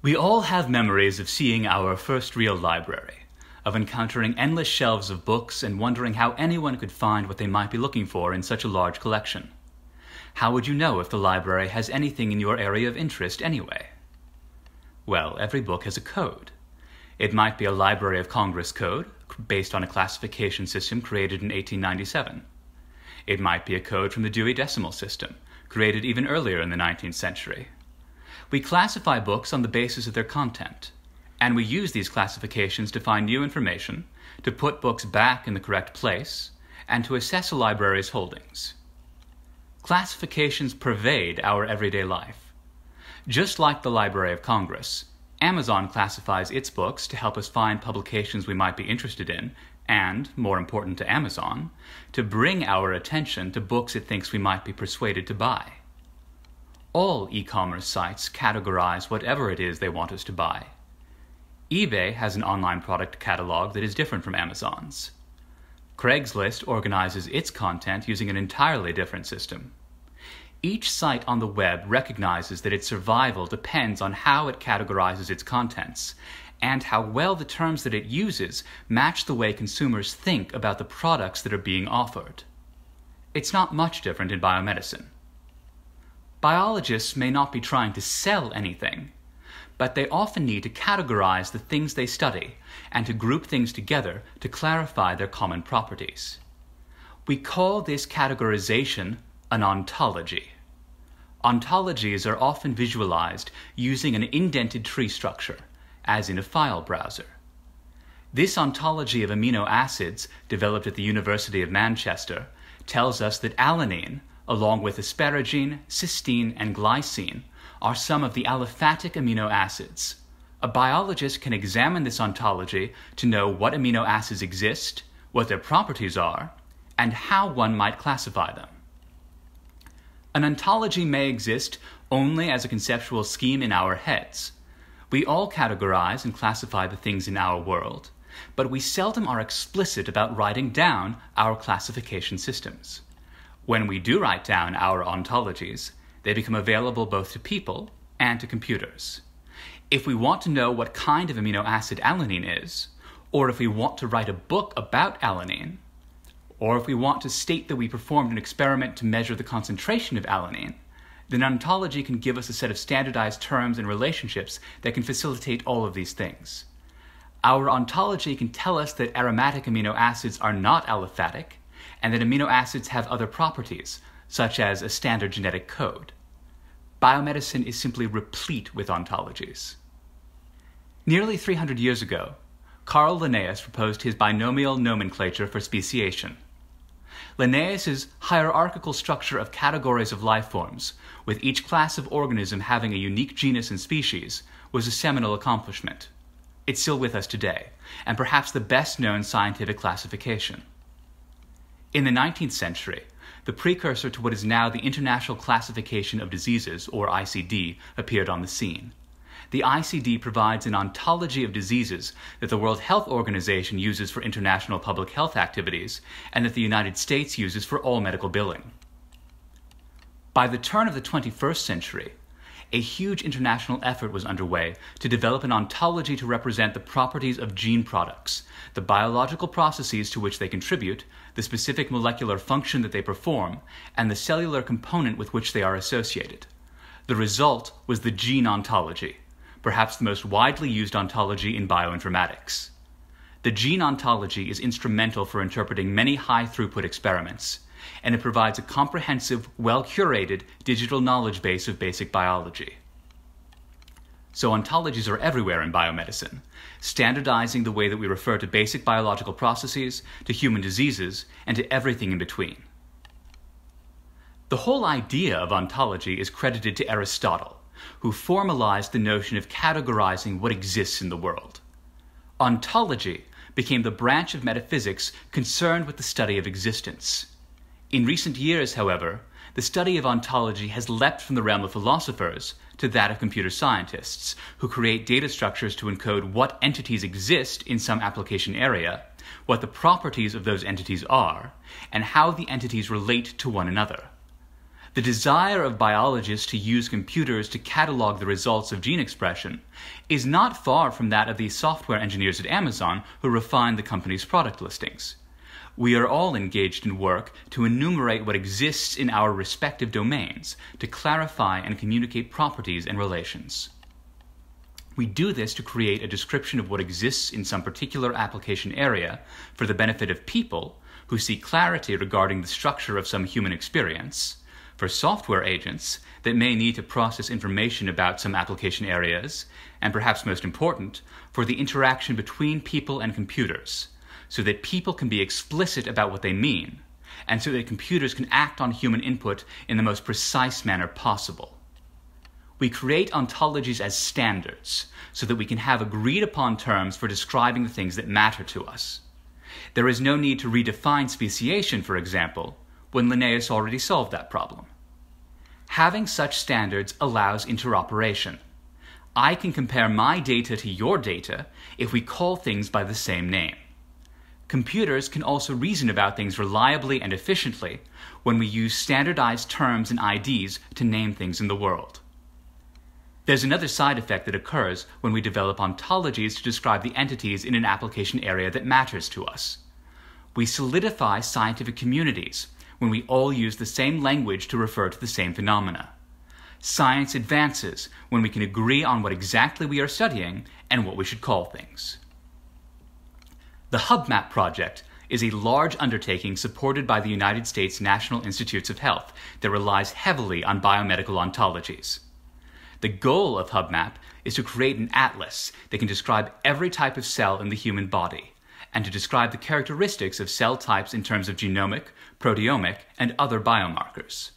We all have memories of seeing our first real library, of encountering endless shelves of books and wondering how anyone could find what they might be looking for in such a large collection. How would you know if the library has anything in your area of interest anyway? Well, every book has a code. It might be a Library of Congress code, based on a classification system created in 1897. It might be a code from the Dewey Decimal System, created even earlier in the 19th century. We classify books on the basis of their content, and we use these classifications to find new information, to put books back in the correct place, and to assess a library's holdings. Classifications pervade our everyday life. Just like the Library of Congress, Amazon classifies its books to help us find publications we might be interested in, and, more important to Amazon, to bring our attention to books it thinks we might be persuaded to buy. All e commerce sites categorize whatever it is they want us to buy. eBay has an online product catalog that is different from Amazon's. Craigslist organizes its content using an entirely different system. Each site on the web recognizes that its survival depends on how it categorizes its contents and how well the terms that it uses match the way consumers think about the products that are being offered. It's not much different in biomedicine. Biologists may not be trying to sell anything, but they often need to categorize the things they study and to group things together to clarify their common properties. We call this categorization an ontology. Ontologies are often visualized using an indented tree structure, as in a file browser. This ontology of amino acids, developed at the University of Manchester, tells us that alanine, along with asparagine, cysteine, and glycine, are some of the aliphatic amino acids. A biologist can examine this ontology to know what amino acids exist, what their properties are, and how one might classify them. An ontology may exist only as a conceptual scheme in our heads. We all categorize and classify the things in our world, but we seldom are explicit about writing down our classification systems. When we do write down our ontologies, they become available both to people and to computers. If we want to know what kind of amino acid alanine is, or if we want to write a book about alanine, or if we want to state that we performed an experiment to measure the concentration of alanine, then ontology can give us a set of standardized terms and relationships that can facilitate all of these things. Our ontology can tell us that aromatic amino acids are not aliphatic, and that amino acids have other properties, such as a standard genetic code. Biomedicine is simply replete with ontologies. Nearly 300 years ago, Carl Linnaeus proposed his binomial nomenclature for speciation. Linnaeus's hierarchical structure of categories of life forms, with each class of organism having a unique genus and species, was a seminal accomplishment. It's still with us today, and perhaps the best known scientific classification. In the 19th century, the precursor to what is now the International Classification of Diseases, or ICD, appeared on the scene. The ICD provides an ontology of diseases that the World Health Organization uses for international public health activities and that the United States uses for all medical billing. By the turn of the 21st century, a huge international effort was underway to develop an ontology to represent the properties of gene products, the biological processes to which they contribute, the specific molecular function that they perform, and the cellular component with which they are associated. The result was the gene ontology, perhaps the most widely used ontology in bioinformatics. The gene ontology is instrumental for interpreting many high throughput experiments and it provides a comprehensive, well curated digital knowledge base of basic biology. So, ontologies are everywhere in biomedicine, standardizing the way that we refer to basic biological processes, to human diseases, and to everything in between. The whole idea of ontology is credited to Aristotle, who formalized the notion of categorizing what exists in the world. Ontology became the branch of metaphysics concerned with the study of existence. In recent years, however, the study of ontology has leapt from the realm of philosophers to that of computer scientists, who create data structures to encode what entities exist in some application area, what the properties of those entities are, and how the entities relate to one another. The desire of biologists to use computers to catalog the results of gene expression is not far from that of the software engineers at Amazon who refine the company's product listings. We are all engaged in work to enumerate what exists in our respective domains, to clarify and communicate properties and relations. We do this to create a description of what exists in some particular application area for the benefit of people who seek clarity regarding the structure of some human experience, for software agents that may need to process information about some application areas, and perhaps most important, for the interaction between people and computers, so that people can be explicit about what they mean, and so that computers can act on human input in the most precise manner possible. We create ontologies as standards so that we can have agreed upon terms for describing the things that matter to us. There is no need to redefine speciation, for example, when Linnaeus already solved that problem. Having such standards allows interoperation. I can compare my data to your data if we call things by the same name. Computers can also reason about things reliably and efficiently when we use standardized terms and IDs to name things in the world. There's another side effect that occurs when we develop ontologies to describe the entities in an application area that matters to us. We solidify scientific communities when we all use the same language to refer to the same phenomena. Science advances when we can agree on what exactly we are studying and what we should call things. The HuBMAP project is a large undertaking supported by the United States National Institutes of Health that relies heavily on biomedical ontologies. The goal of HuBMAP is to create an atlas that can describe every type of cell in the human body and to describe the characteristics of cell types in terms of genomic, proteomic, and other biomarkers.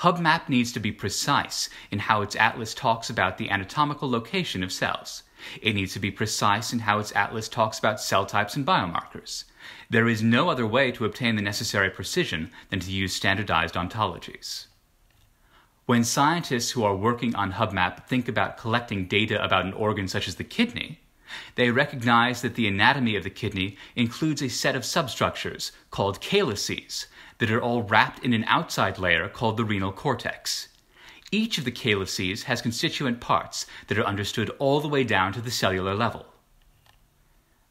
HuBMAP needs to be precise in how its atlas talks about the anatomical location of cells. It needs to be precise in how its atlas talks about cell types and biomarkers. There is no other way to obtain the necessary precision than to use standardized ontologies. When scientists who are working on HuBMAP think about collecting data about an organ such as the kidney, they recognize that the anatomy of the kidney includes a set of substructures called calyces that are all wrapped in an outside layer called the renal cortex. Each of the calyces has constituent parts that are understood all the way down to the cellular level.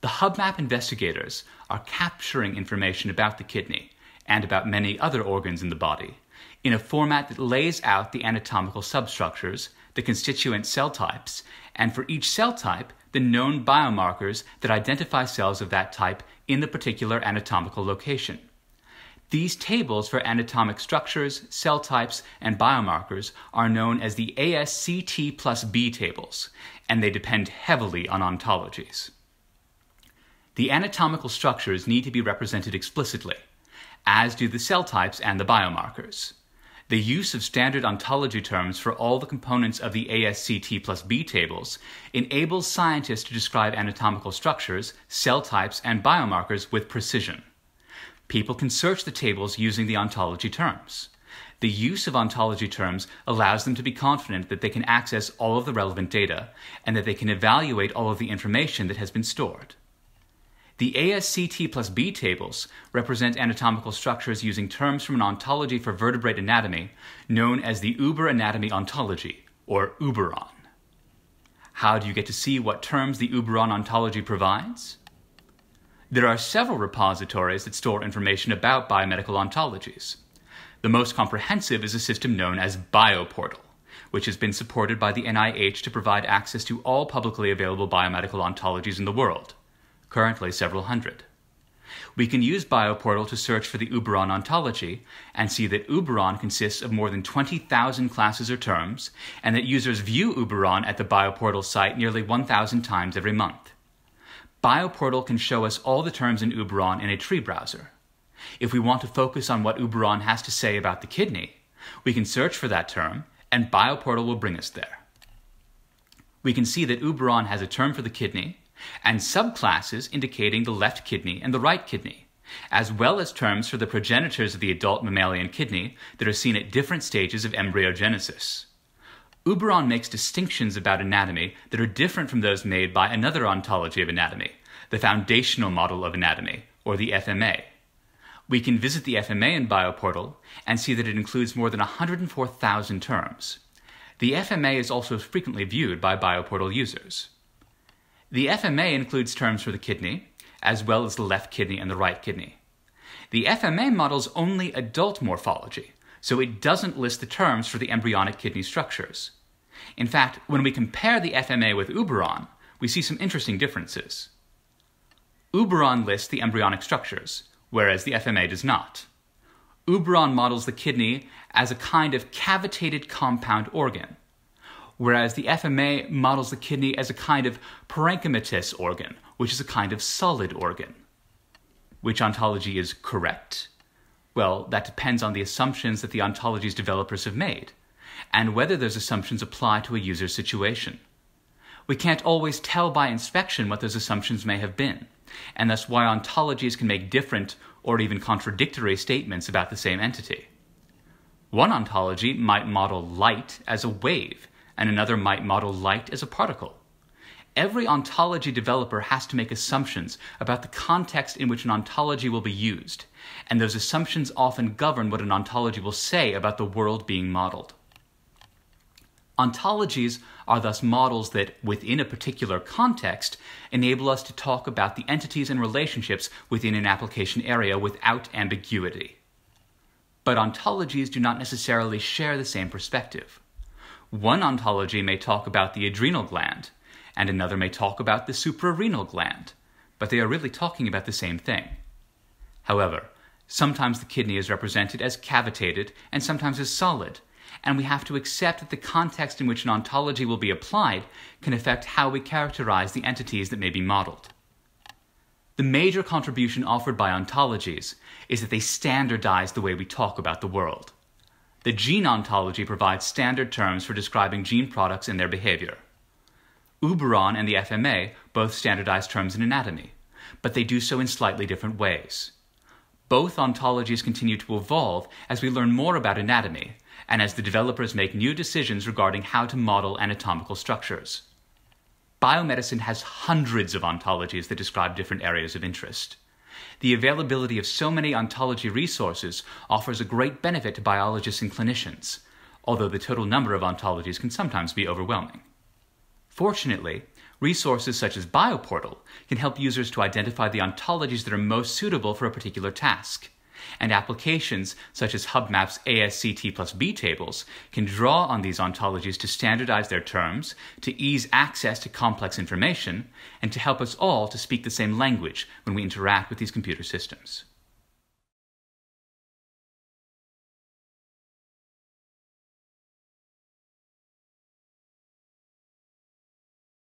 The HuBMAP investigators are capturing information about the kidney and about many other organs in the body in a format that lays out the anatomical substructures, the constituent cell types, and for each cell type, the known biomarkers that identify cells of that type in the particular anatomical location. These tables for anatomic structures, cell types, and biomarkers are known as the ASCT plus B tables, and they depend heavily on ontologies. The anatomical structures need to be represented explicitly, as do the cell types and the biomarkers. The use of standard ontology terms for all the components of the ASCT plus B tables enables scientists to describe anatomical structures, cell types, and biomarkers with precision. People can search the tables using the ontology terms. The use of ontology terms allows them to be confident that they can access all of the relevant data and that they can evaluate all of the information that has been stored. The ASCT plus B tables represent anatomical structures using terms from an ontology for vertebrate anatomy known as the Uber Anatomy Ontology, or Uberon. How do you get to see what terms the Uberon ontology provides? There are several repositories that store information about biomedical ontologies. The most comprehensive is a system known as BioPortal, which has been supported by the NIH to provide access to all publicly available biomedical ontologies in the world currently several hundred. We can use BioPortal to search for the Uberon ontology and see that Uberon consists of more than 20,000 classes or terms, and that users view Uberon at the BioPortal site nearly 1,000 times every month. BioPortal can show us all the terms in Uberon in a tree browser. If we want to focus on what Uberon has to say about the kidney, we can search for that term, and BioPortal will bring us there. We can see that Uberon has a term for the kidney, and subclasses indicating the left kidney and the right kidney, as well as terms for the progenitors of the adult mammalian kidney that are seen at different stages of embryogenesis. Uberon makes distinctions about anatomy that are different from those made by another ontology of anatomy, the foundational model of anatomy, or the FMA. We can visit the FMA in BioPortal and see that it includes more than 104,000 terms. The FMA is also frequently viewed by BioPortal users. The FMA includes terms for the kidney, as well as the left kidney and the right kidney. The FMA models only adult morphology, so it doesn't list the terms for the embryonic kidney structures. In fact, when we compare the FMA with Uberon, we see some interesting differences. Uberon lists the embryonic structures, whereas the FMA does not. Uberon models the kidney as a kind of cavitated compound organ, whereas the FMA models the kidney as a kind of parenchymatous organ, which is a kind of solid organ. Which ontology is correct? Well, that depends on the assumptions that the ontology's developers have made, and whether those assumptions apply to a user's situation. We can't always tell by inspection what those assumptions may have been, and thus why ontologies can make different or even contradictory statements about the same entity. One ontology might model light as a wave, and another might model light as a particle. Every ontology developer has to make assumptions about the context in which an ontology will be used, and those assumptions often govern what an ontology will say about the world being modeled. Ontologies are thus models that, within a particular context, enable us to talk about the entities and relationships within an application area without ambiguity. But ontologies do not necessarily share the same perspective. One ontology may talk about the adrenal gland, and another may talk about the suprarenal gland, but they are really talking about the same thing. However, sometimes the kidney is represented as cavitated and sometimes as solid, and we have to accept that the context in which an ontology will be applied can affect how we characterize the entities that may be modeled. The major contribution offered by ontologies is that they standardize the way we talk about the world. The gene ontology provides standard terms for describing gene products and their behavior. Uberon and the FMA both standardize terms in anatomy, but they do so in slightly different ways. Both ontologies continue to evolve as we learn more about anatomy and as the developers make new decisions regarding how to model anatomical structures. Biomedicine has hundreds of ontologies that describe different areas of interest. The availability of so many ontology resources offers a great benefit to biologists and clinicians, although the total number of ontologies can sometimes be overwhelming. Fortunately, resources such as BioPortal can help users to identify the ontologies that are most suitable for a particular task and applications such as HuBMAP's ASCT plus B tables can draw on these ontologies to standardize their terms, to ease access to complex information, and to help us all to speak the same language when we interact with these computer systems.